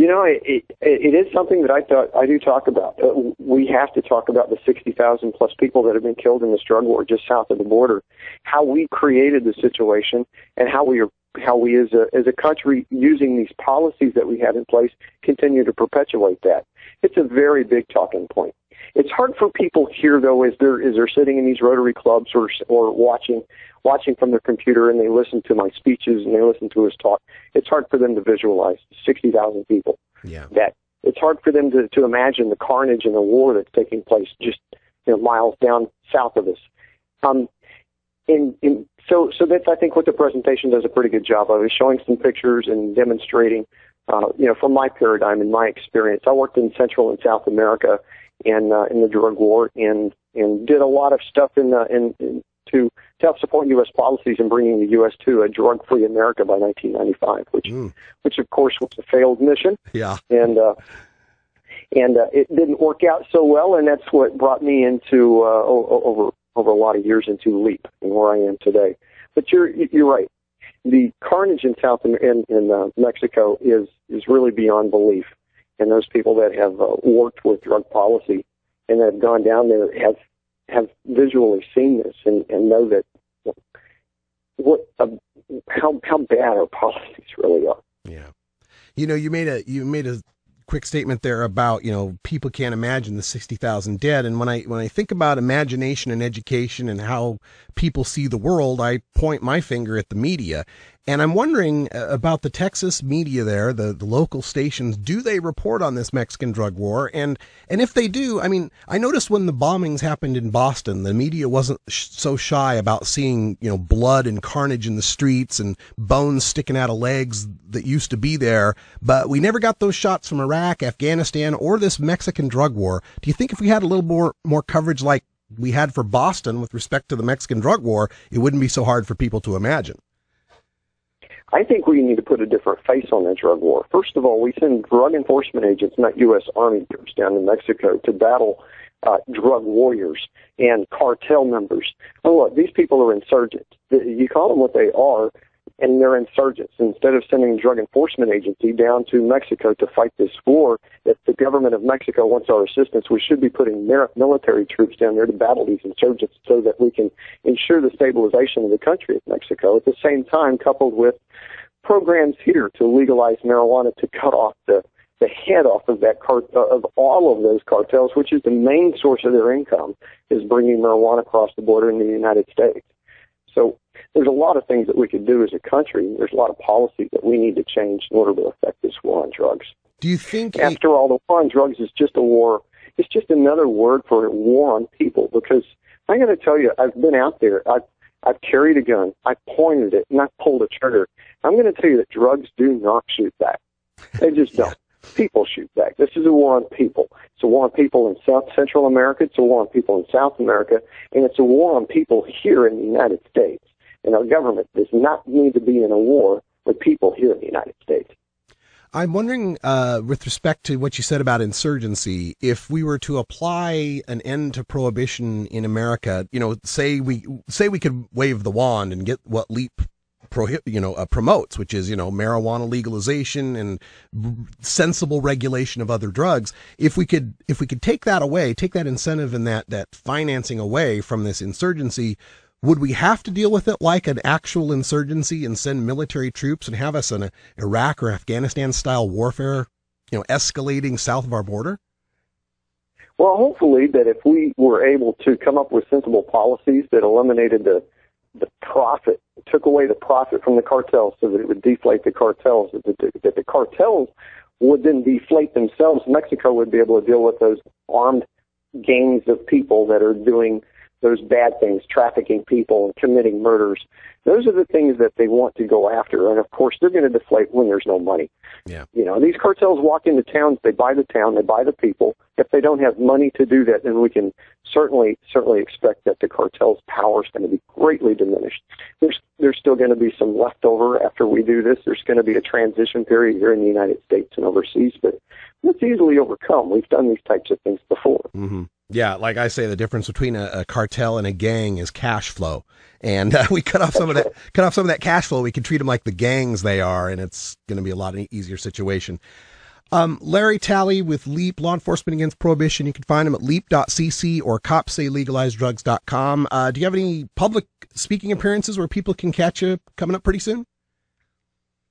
You know, it, it, it is something that I thought I do talk about. Uh, we have to talk about the 60,000 plus people that have been killed in this drug war just south of the border, how we created the situation, and how we are how we as a as a country using these policies that we have in place continue to perpetuate that. It's a very big talking point. It's hard for people here though as they're as they're sitting in these Rotary clubs or or watching watching from their computer and they listen to my speeches and they listen to his talk. It's hard for them to visualize sixty thousand people. Yeah. That it's hard for them to, to imagine the carnage and the war that's taking place just you know miles down south of us. Um, in, in so so that's I think what the presentation does a pretty good job of is showing some pictures and demonstrating. Uh, you know, from my paradigm and my experience, I worked in Central and South America and uh, in the drug war and and did a lot of stuff in uh, in, in to to help support U.S. policies in bringing the U.S. to a drug-free America by 1995, which which of course was a failed mission Yeah. and uh, and uh, it didn't work out so well, and that's what brought me into uh, over over a lot of years into LEAP and where I am today. But you're you're right. The carnage in South in, in uh, Mexico is is really beyond belief, and those people that have uh, worked with drug policy and have gone down there have have visually seen this and, and know that what uh, how how bad our <laughs> policies really are. Yeah. You know, you made a you made a quick statement there about you know people can't imagine the sixty thousand dead, and when I when I think about imagination and education and how people see the world, I point my finger at the media, and I'm wondering uh, about the Texas media there, the the local stations. Do they report on this Mexican drug war? And and if they do, I mean, I noticed when the bombings happened in Boston, the media wasn't sh- so shy about seeing you know blood and carnage in the streets and bones sticking out of legs that used to be there, but we never got those shots from Iraq, Afghanistan, or this Mexican drug war. Do you think if we had a little more more coverage like we had for Boston with respect to the Mexican drug war, it wouldn't be so hard for people to imagine? I think we need to put a different face on that drug war. First of all, we send drug enforcement agents, not U.S. Army troops, down to Mexico to battle uh, drug warriors and cartel members. Oh, look, these people are insurgents. You call them what they are. And they're insurgents. Instead of sending the Drug Enforcement Agency down to Mexico to fight this war, if the government of Mexico wants our assistance, we should be putting military troops down there to battle these insurgents so that we can ensure the stabilization of the country of Mexico. At the same time, coupled with programs here to legalize marijuana to cut off the the head off of that cart uh, of all of those cartels, which is the main source of their income, is bringing marijuana across the border in the United States. So there's a lot of things that we could do as a country. There's a lot of policies that we need to change in order to affect this war on drugs. Do you think, after all, the war on drugs is just a war? It's just another word for a war on people. Because I'm going to tell you, I've been out there. I've I've carried a gun. I pointed it and I pulled a trigger. I'm going to tell you that drugs do not shoot back. They just don't. People shoot back. This is a war on people. It's a war on people in South Central America. It's a war on people in South America, and it's a war on people here in the United States. And our government does not need to be in a war with people here in the United States. I'm wondering, uh, with respect to what you said about insurgency, if we were to apply an end to prohibition in America, you know, say we say we could wave the wand and get what LEAP prohib- you know, uh, promotes, which is, you know, marijuana legalization and sensible regulation of other drugs. If we could, if we could take that away, take that incentive and that, that financing away from this insurgency, would we have to deal with it like an actual insurgency and send military troops and have us in a Iraq or Afghanistan style warfare, you know, escalating south of our border? Well, hopefully that if we were able to come up with sensible policies that eliminated the the profit, took away the profit from the cartels so that it would deflate the cartels, that the, that the cartels would then deflate themselves. Mexico would be able to deal with those armed gangs of people that are doing those bad things, trafficking people and committing murders. Those are the things that they want to go after. And of course, they're going to deflate when there's no money. Yeah. You know, these cartels walk into towns, they buy the town, they buy the people. If they don't have money to do that, then we can certainly, certainly expect that the cartel's power is going to be greatly diminished. There's, there's still going to be some leftover after we do this. There's going to be a transition period here in the United States and overseas, but it's easily overcome. We've done these types of things before. Mm-hmm. Yeah, like I say, the difference between a, a cartel and a gang is cash flow, and <laughs> uh, we cut off some of that cut off some of that cash flow. We can treat them like the gangs they are, and it's going to be a lot easier situation. Um, Larry Talley with LEAP Law Enforcement Against Prohibition. You can find him at leap.cc or copssaylegalizedrugs.com. Uh, do you have any public speaking appearances where people can catch you coming up pretty soon?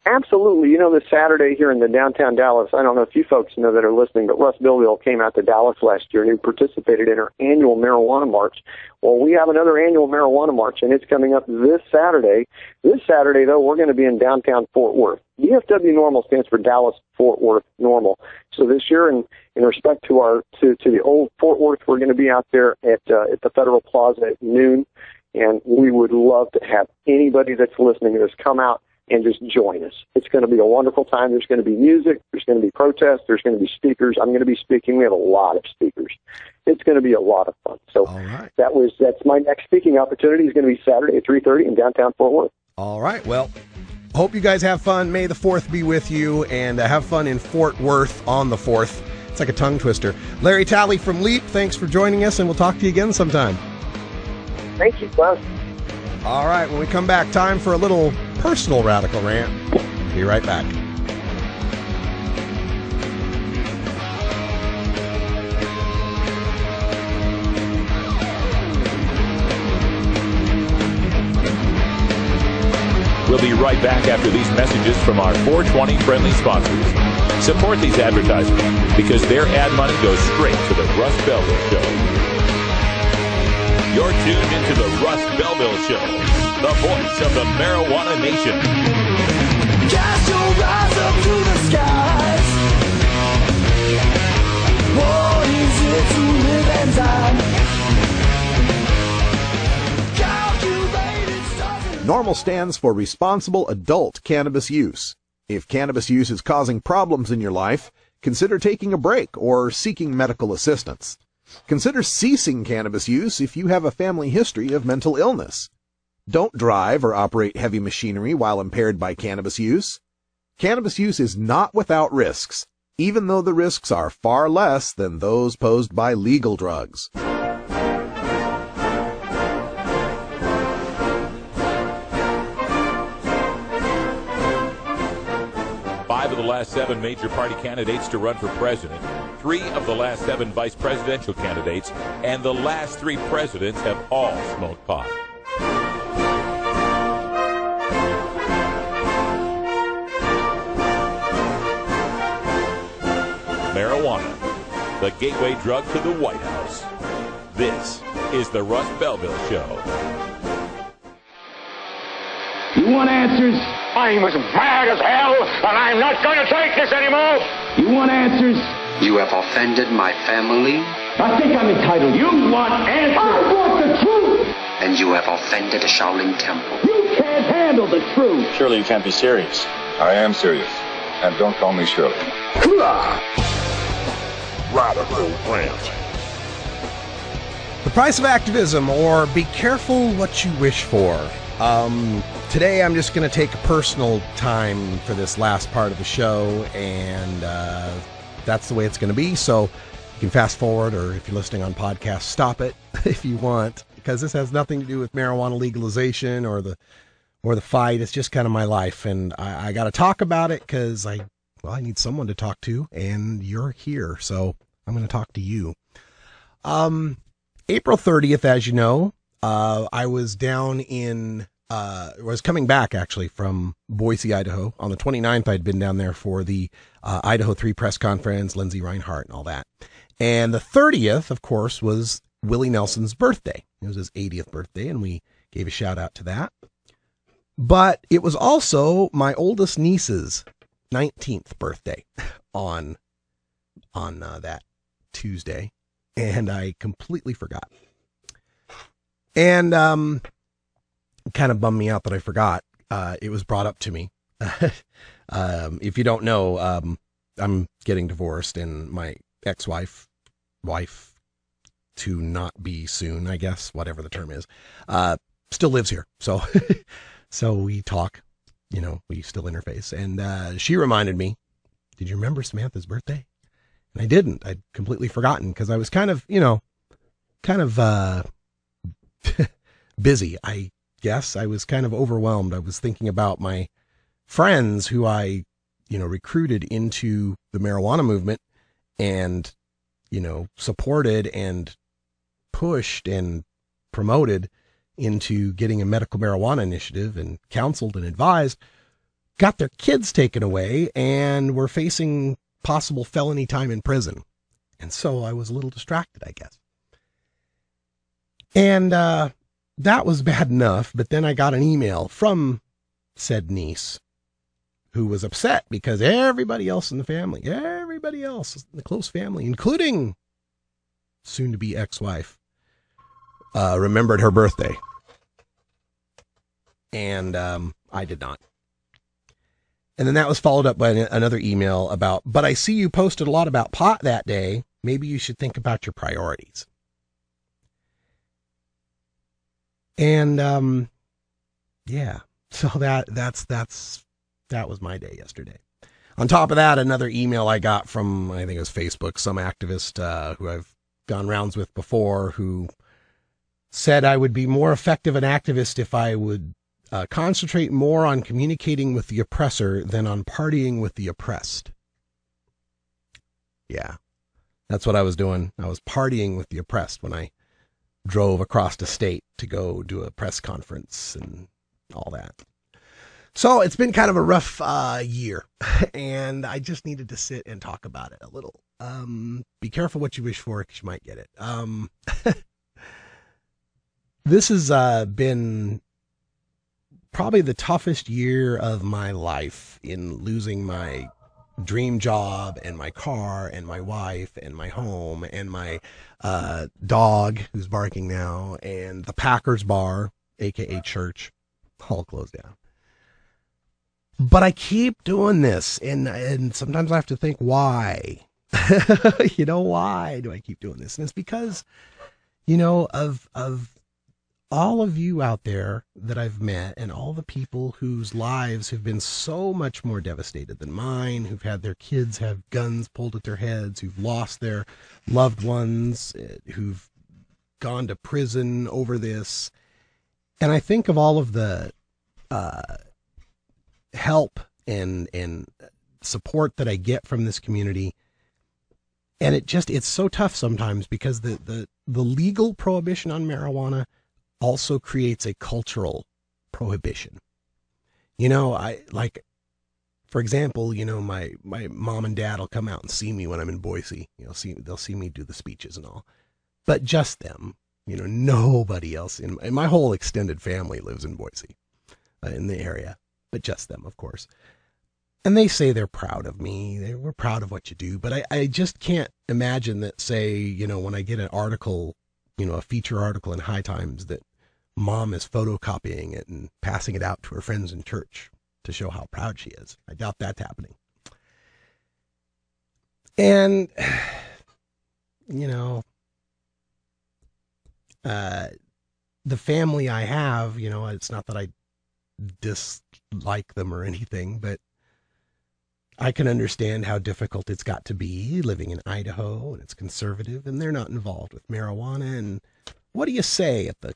Absolutely. You know, this Saturday here in the downtown Dallas, I don't know if you folks know that are listening, but Russ Belville came out to Dallas last year and he participated in our annual marijuana march. Well, we have another annual marijuana march and it's coming up this Saturday. This Saturday, though, we're going to be in downtown Fort Worth. DFW NORML stands for Dallas Fort Worth NORML. So this year, in, in respect to our, to, to the old Fort Worth, we're going to be out there at, uh, at the Federal Plaza at noon. And we would love to have anybody that's listening to this come out and just join us. It's going to be a wonderful time. There's going to be music. There's going to be protests. There's going to be speakers. I'm going to be speaking. We have a lot of speakers. It's going to be a lot of fun. So that was that's my next speaking opportunity. is going to be Saturday at 3:30 in downtown Fort Worth. All right. Well, hope you guys have fun. May the fourth be with you, and uh, have fun in Fort Worth on the fourth. It's like a tongue twister. Larry Talley from LEAP. Thanks for joining us, and we'll talk to you again sometime. Thank you, Klaus. All right, when we come back, time for a little personal radical rant. Be right back. We'll be right back after these messages from our 420 friendly sponsors. Support these advertisers because their ad money goes straight to the Russ Belville Show. You're tuned into the Russ Belville Show, the voice of the marijuana nation. Cast your eyes up to the skies. What is it to live and die? NORML stands for Responsible Adult Cannabis Use. If cannabis use is causing problems in your life, consider taking a break or seeking medical assistance. Consider ceasing cannabis use if you have a family history of mental illness. Don't drive or operate heavy machinery while impaired by cannabis use. Cannabis use is not without risks, even though the risks are far less than those posed by legal drugs. Last seven major party candidates to run for president, three of the last seven vice presidential candidates, and the last three presidents have all smoked pot. Marijuana, the gateway drug to the White House. This is the Russ Belville Show. You want answers? I'm as mad as hell, and I'm not going to take this anymore. You want answers? You have offended my family. I think I'm entitled. You want answers? I want the truth. And you have offended a Shaolin temple. You can't handle the truth. Surely you can't be serious. I am serious. And don't call me Shirley. Radical rant. The price of activism, or be careful what you wish for. Um, today, I'm just going to take a personal time for this last part of the show, and uh, that's the way it's going to be. So you can fast forward, or if you're listening on podcast, stop it <laughs> if you want, because this has nothing to do with marijuana legalization or the or the fight. It's just kind of my life, and I, I got to talk about it because I well, I need someone to talk to, and you're here, so I'm going to talk to you. Um, April 30th, as you know, uh, I was down in, uh, was coming back actually from Boise, Idaho. On the 29th, I'd been down there for the uh, Idaho 3 press conference, Lindsey Rinehart and all that. And the 30th, of course, was Willie Nelson's birthday. It was his 80th birthday, and we gave a shout out to that. But it was also my oldest niece's 19th birthday <laughs> on on uh, that Tuesday, and I completely forgot. And um, kind of bummed me out that I forgot. Uh, it was brought up to me. <laughs> um, if you don't know, um, I'm getting divorced, and my ex-wife, wife, to not be soon, I guess, whatever the term is, uh, still lives here. So, <laughs> so we talk. You know, we still interface, and uh, she reminded me. Did you remember Samantha's birthday? And I didn't. I'd completely forgotten because I was kind of, you know, kind of uh, <laughs> busy. I guess I was kind of overwhelmed. I was thinking about my friends who I, you know, recruited into the marijuana movement and, you know, supported and pushed and promoted into getting a medical marijuana initiative and counseled and advised, got their kids taken away and were facing possible felony time in prison. And so I was a little distracted, I guess. And uh, that was bad enough. But then I got an email from said niece who was upset because everybody else in the family, everybody else in the close family, including soon to be ex wife, uh, remembered her birthday. And um, I did not. And then that was followed up by another email about, but I see you posted a lot about pot that day. Maybe you should think about your priorities. And um yeah, <laughs> so that that's that's that was my day yesterday. On top of that, another email I got from I think it was Facebook, some activist uh, who I've gone rounds with before, who said I would be more effective an activist if I would uh, concentrate more on communicating with the oppressor than on partying with the oppressed. Yeah, that's what I was doing. I was partying with the oppressed when I drove across the state to go do a press conference and all that. So it's been kind of a rough uh, year, <laughs> and I just needed to sit and talk about it a little. Um, be careful what you wish for, because you might get it. Um, <laughs> this has uh, been probably the toughest year of my life in losing my dream job and my car and my wife and my home and my uh, dog who's barking now and the Packers bar, aka church, all closed down. But I keep doing this and and sometimes I have to think why. <laughs> you know why do I keep doing this? And it's because you know of of all of you out there that I've met and all the people whose lives have been so much more devastated than mine, who've had their kids have guns pulled at their heads, who've lost their loved ones, eh, who've gone to prison over this. And I think of all of the uh, help and and support that I get from this community. And it just it's so tough sometimes because the the the legal prohibition on marijuana also creates a cultural prohibition. You know, I like for example, you know, my my mom and dad will come out and see me when I'm in Boise. You know, see they'll see me do the speeches and all, but just them. You know, <laughs> nobody else in, in my whole extended family lives in Boise, uh, in the area, but just them, of course. And they say they're proud of me. They we're proud of what you do, but I, I just can't imagine that. Say, you know, when I get an article, you know, a feature article in High Times that mom is photocopying it and passing it out to her friends in church to show how proud she is. I doubt that's happening. And, <sighs> you know, uh, the family I have, you know, it's not that I dislike them or anything, but I can understand how difficult it's got to be living in Idaho and it's conservative and they're not involved with marijuana. And what do you say at the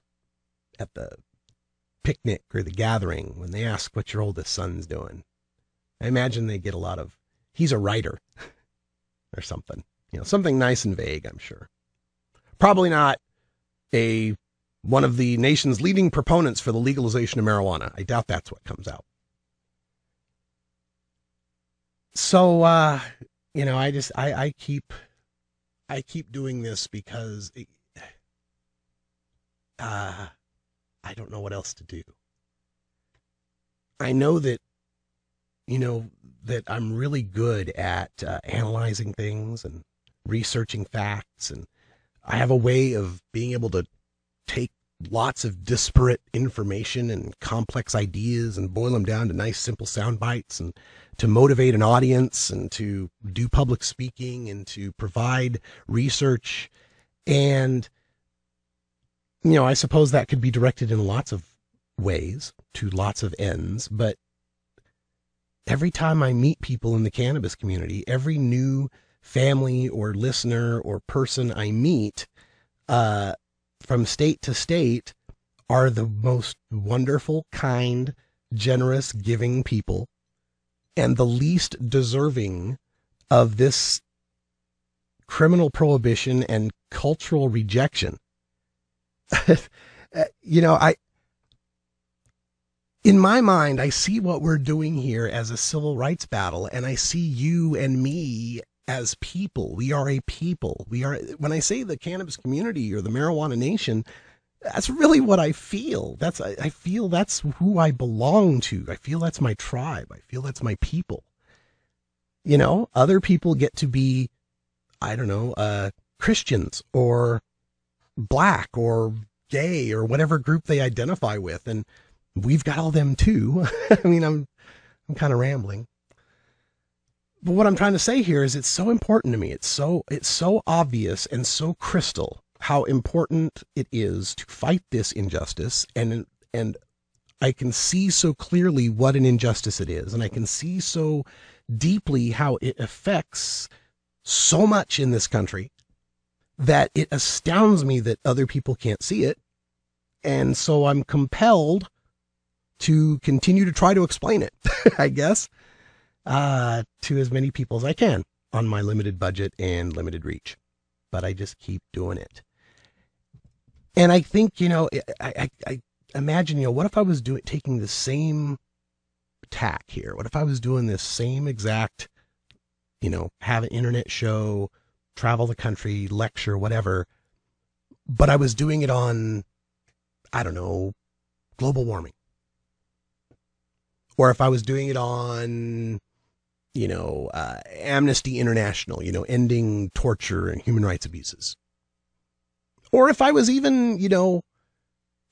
at the picnic or the gathering when they ask what your oldest son's doing? I imagine they get a lot of he's a writer <laughs> or something. You know, something nice and vague, I'm sure. Probably not a one of the nation's leading proponents for the legalization of marijuana. I doubt that's what comes out. So uh, you know, I just I, I keep I keep doing this because it, <sighs> uh I don't know what else to do. I know that you know that I'm really good at uh, analyzing things and researching facts and I have a way of being able to take lots of disparate information and complex ideas and boil them down to nice simple sound bites and to motivate an audience and to do public speaking and to provide research and you know i suppose that could be directed in lots of ways to lots of ends but every time i meet people in the cannabis community every new family or listener or person I meet uh, from state to state are the most wonderful, kind, generous, giving people and the least deserving of this criminal prohibition and cultural rejection. <laughs> you know, I, in my mind, I see what we're doing here as a civil rights battle, and I see you and me as people. We are a people. We are, when I say the cannabis community or the marijuana nation, that's really what I feel. That's, I, I feel that's who I belong to. I feel that's my tribe. I feel that's my people. You know, other people get to be, I don't know, uh, Christians or black or gay or whatever group they identify with. And we've got all them too. <laughs> I mean, I'm, I'm kind of rambling but what I'm trying to say here is it's so important to me. It's so it's so obvious and so crystal how important it is to fight this injustice and and I can see so clearly what an injustice it is and I can see so deeply how it affects so much in this country that it astounds me that other people can't see it. And so I'm compelled to continue to try to explain it, <laughs> I guess uh, to as many people as I can on my limited budget and limited reach. But I just keep doing it. And I think, you know, I, I, I imagine, you know, what if I was doing, taking the same tack here? What if I was doing this same exact, you know, have an internet show, travel the country, lecture, whatever, but I was doing it on, I don't know, global warming. Or if I was doing it on you know, uh, Amnesty International, you know, ending torture and human rights abuses. Or if I was even, you know,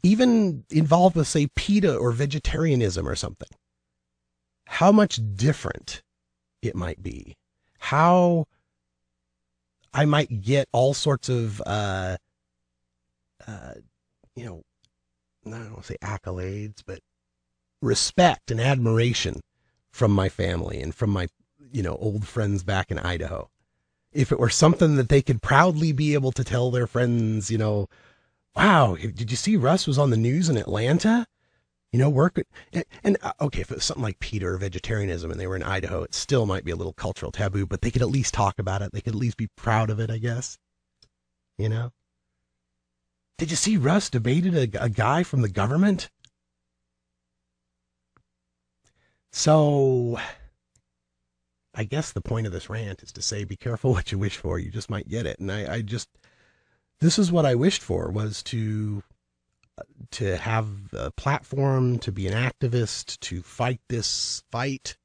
even involved with, say, PETA or vegetarianism or something, how much different it might be. How I might get all sorts of, uh, uh, you know, I don't want to say accolades, but respect and admiration from my family and from my, you know, old friends back in Idaho. If it were something that they could proudly be able to tell their friends, you know, wow, did you see Russ was on the news in Atlanta? You know, work. And, and uh, okay, if it was something like PETA or vegetarianism and they were in Idaho, it still might be a little cultural taboo, but they could at least talk about it. They could at least be proud of it, I guess. You know? Did you see Russ debated a, a guy from the government? So, I guess the point of this rant is to say, be careful <laughs> what you wish for. You just might get it. And I, I just, this is what I wished for was to to have a platform, to be an activist, to fight this fight.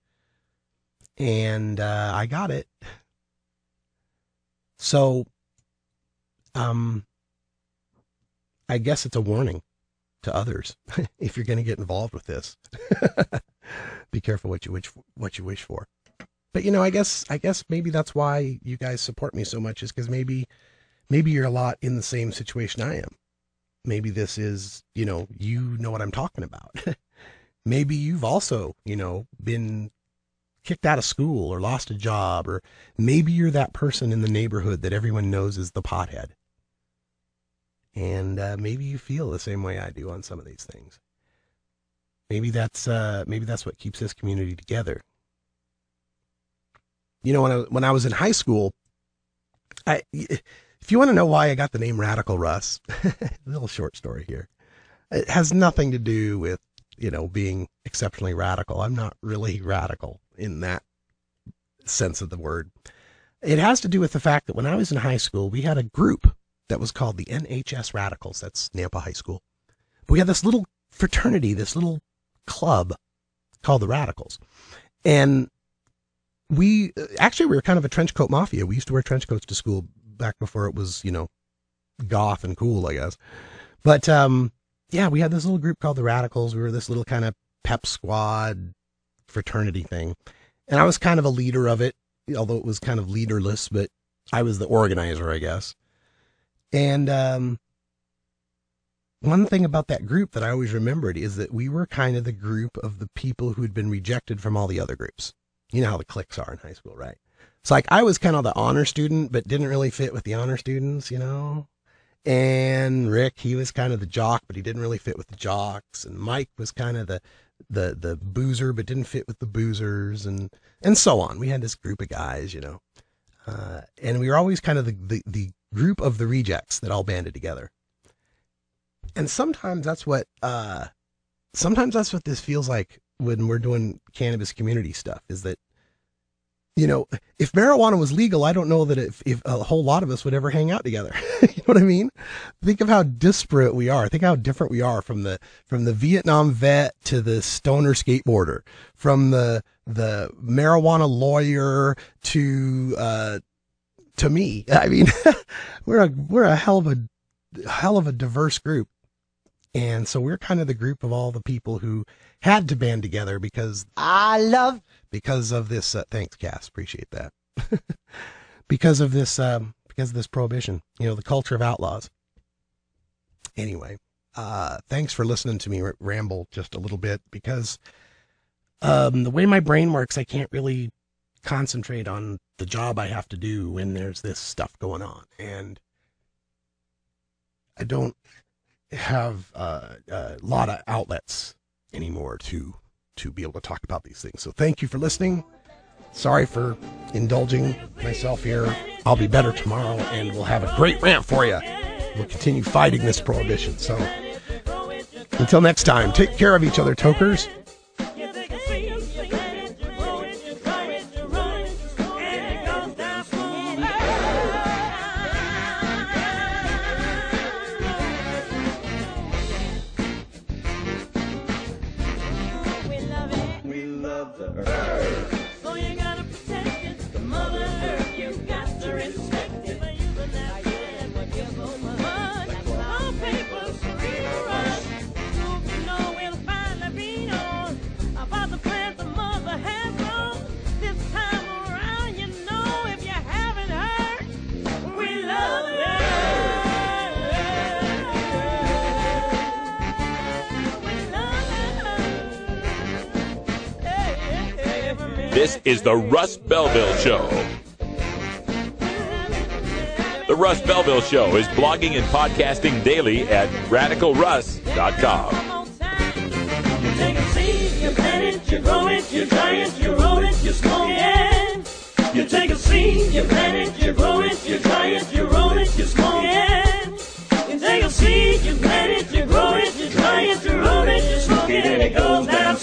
And uh, I got it. So, um, I guess it's a warning to others <laughs> if you're going to get involved with this. <laughs> be careful what you wish for, what you wish for. But you know, I guess I guess maybe that's why you guys support me so much is because maybe maybe you're a lot in the same situation I am maybe this is, you know, you know what I'm talking about. <laughs> maybe you've also, you know, been kicked out of school or lost a job, or maybe you're that person in the neighborhood that everyone knows is the pothead. And uh, maybe you feel the same way I do on some of these things. Maybe that's uh, maybe that's what keeps this community together. You know, when I when I was in high school, I if you want to know why I got the name Radical Russ, a <laughs> little short story here. It has nothing to do with, you know, being exceptionally radical. I'm not really radical in that sense of the word. It has to do with the fact that when I was in high school, we had a group that was called the NHS Radicals. That's Nampa High School. We had this little fraternity, this little club called the Radicals. And we uh, actually we were kind of a trench coat mafia. We used to wear trench coats to school back before it was, you know, goth and cool, I guess. But um, yeah, we had this little group called the Radicals. We were this little kind of pep squad fraternity thing. And I was kind of a leader of it, although it was kind of leaderless, but I was the organizer, I guess. And um, one thing about that group that I always remembered is that we were kind of the group of the people who had been rejected from all the other groups. You know how the cliques are in high school, right? It's like I was kind of the honor student, but didn't really fit with the honor students, you know? And Rick, he was kind of the jock, but he didn't really fit with the jocks. And Mike was kind of the, the, the boozer, but didn't fit with the boozers and, and so on. We had this group of guys, you know, uh, and we were always kind of the, the, the group of the rejects that all banded together. And sometimes that's what, uh, sometimes that's what this feels like when we're doing cannabis community stuff is that you know, if marijuana was legal, I don't know that if, if a whole lot of us would ever hang out together. <laughs> you know what I mean? Think of how disparate we are. Think how different we are from the from the Vietnam vet to the stoner skateboarder, from the the marijuana lawyer to uh, to me. <laughs> I mean, <laughs> we're a we're a hell of a hell of a diverse group. And so we're kind of the group of all the people who had to band together because I love because of this. Uh, thanks, Cass. Appreciate that. <laughs> because of this, um, because of this prohibition. You know, the culture of outlaws. Anyway, uh, thanks for listening to me ramble just a little bit because um, the way my brain works, I can't really concentrate on the job I have to do when there's this stuff going on, and I don't have uh, a lot of outlets anymore to to be able to talk about these things. So thank you for listening. Sorry for indulging myself here. I'll be better tomorrow and we'll have a great rant for you. We'll continue fighting this prohibition. So until next time, take care of each other, tokers. Okay. This is the Russ Belville Show. The Russ Belville Show is blogging and podcasting daily at radicalruss.com. You take a seed, you plant it, you grow it, you it, you roll it, you smoke it. You take a seed, you plant it, you grow it, you it, you roll it, you smoke it, and it goes down.